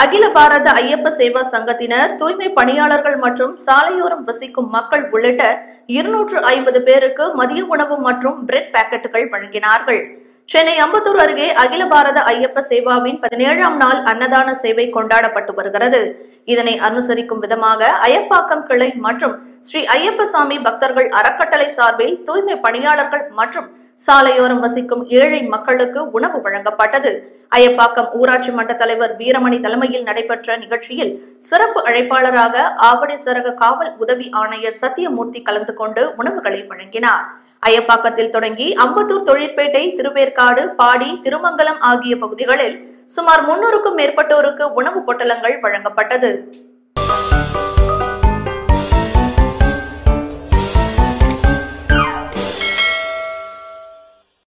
அகில பாரத ஐயப்ப சேவா சங்கத்தினர் தூய்மை பணியாளர்கள் மற்றும் சாலையோரம் வசிக்கும் மக்கள் உள்ளிட்ட இருநூற்று ஐம்பது பேருக்கு மதிய உணவு மற்றும் பிரெட் பாக்கெட்டுகள் வழங்கினார்கள். சென்னை அம்பத்தூர் அருகே அகில பாரத ஐயப்ப சேவாவின் பதினேழாம் நாள் அன்னதான சேவை கொண்டாடப்பட்டு வருகிறது. இதனை அனுசரிக்கும் விதமாக அயப்பாக்கம் கிளை மற்றும் ஸ்ரீ ஐயப்ப சுவாமி பக்தர்கள் அறக்கட்டளை சார்பில் தூய்மை பணியாளர்கள் மற்றும் சாலையோரம் வசிக்கும் ஏழை மக்களுக்கு உணவு வழங்கப்பட்டது. அயப்பாக்கம் ஊராட்சி மன்ற தலைவர் வீரமணி தலைமையில் நடைபெற்ற நிகழ்ச்சியில் சிறப்பு அழைப்பாளராக ஆவடி சரக காவல் உதவி ஆணையர் சத்தியமூர்த்தி கலந்து கொண்டு உணவுகளை வழங்கினார். அயப்பாக்கத்தில் தொடங்கி அம்பத்தூர் தொழிற்பேட்டை திருவேற்க ஏற்காடு பாடி திருமங்கலம் ஆகிய பகுதிகளில் சுமார் முன்னூறுக்கும் மேற்பட்டோருக்கு உணவுப் பொட்டலங்கள் வழங்கப்பட்டது.